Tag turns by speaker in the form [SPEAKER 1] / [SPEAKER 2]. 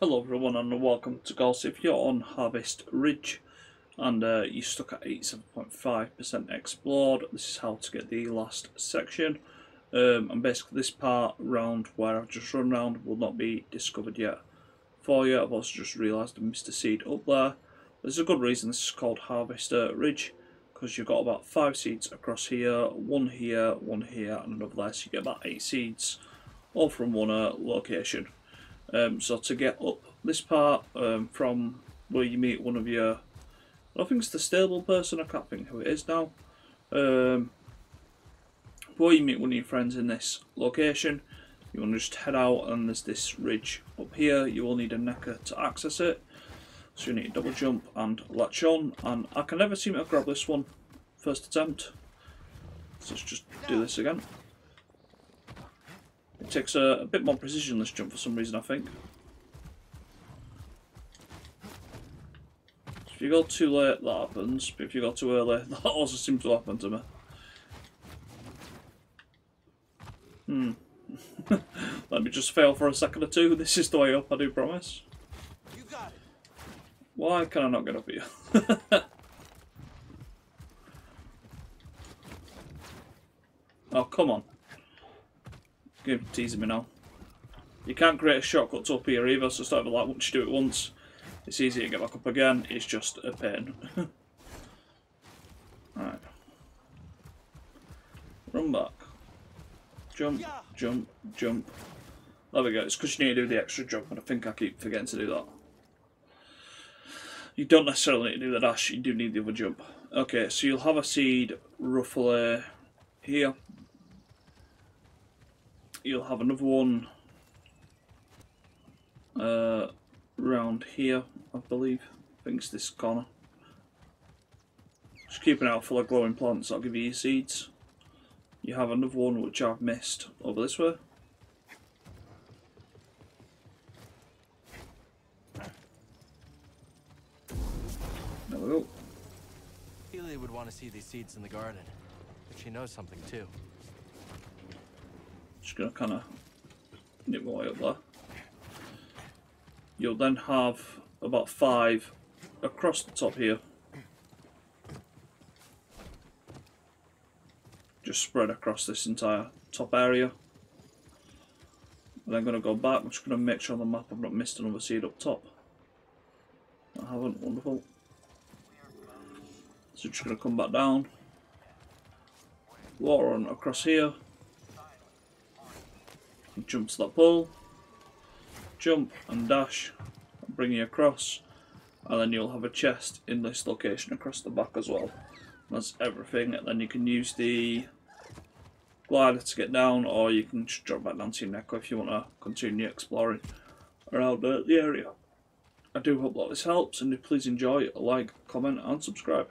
[SPEAKER 1] Hello everyone and welcome to Gore. If you're on Harvest Ridge and uh, you're stuck at 87.5% explored, this is how to get the last section. Um, and basically this part round where I've just run around will not be discovered yet for you. I've also just realised I missed a seed up there. There's a good reason this is called Harvester Ridge because you've got about 5 seeds across here, one here, one here and another there so you get about 8 seeds all from one uh, location. Um, so to get up this part um, from where you meet one of your, I think it's the stable person, I can't think who it is now. Um, where you meet one of your friends in this location, you want to just head out and there's this ridge up here. You will need a Nekko to access it. So you need to double jump and latch on. And I can never seem to grab this one first attempt. So let's just do this again. Takes a, a bit more precision this jump for some reason, I think. If you go too late, that happens. But if you go too early, that also seems to happen to me. Hmm. Let me just fail for a second or two. This is the way up, I do promise. Why can I not get up here? oh, come on. Teasing me now. You can't create a shortcut to up here either, so it's not like once you do it once, it's easy to get back up again, it's just a pain. right. Run back. Jump, jump, jump. There we go, it's because you need to do the extra jump, and I think I keep forgetting to do that. You don't necessarily need to do the dash, you do need the other jump. Okay, so you'll have a seed roughly here you'll have another one uh, around here, I believe. I think it's this corner. Just keep an eye out for the glowing plants, that'll give you your seeds. You have another one which I've missed over this way. There we go.
[SPEAKER 2] Would want to see these seeds in the garden, but she knows something too.
[SPEAKER 1] Just going to kind of nip my way up there. You'll then have about five across the top here. Just spread across this entire top area. And I'm going to go back. I'm just going to make sure on the map I've not missed another seed up top. I haven't. Wonderful. So just going to come back down. Water on across here jump to that pole, jump and dash, bring you across, and then you'll have a chest in this location across the back as well. That's everything, and then you can use the glider to get down, or you can just drop back down to your neck if you want to continue exploring around the area. I do hope that this helps, and please enjoy, like, comment, and subscribe.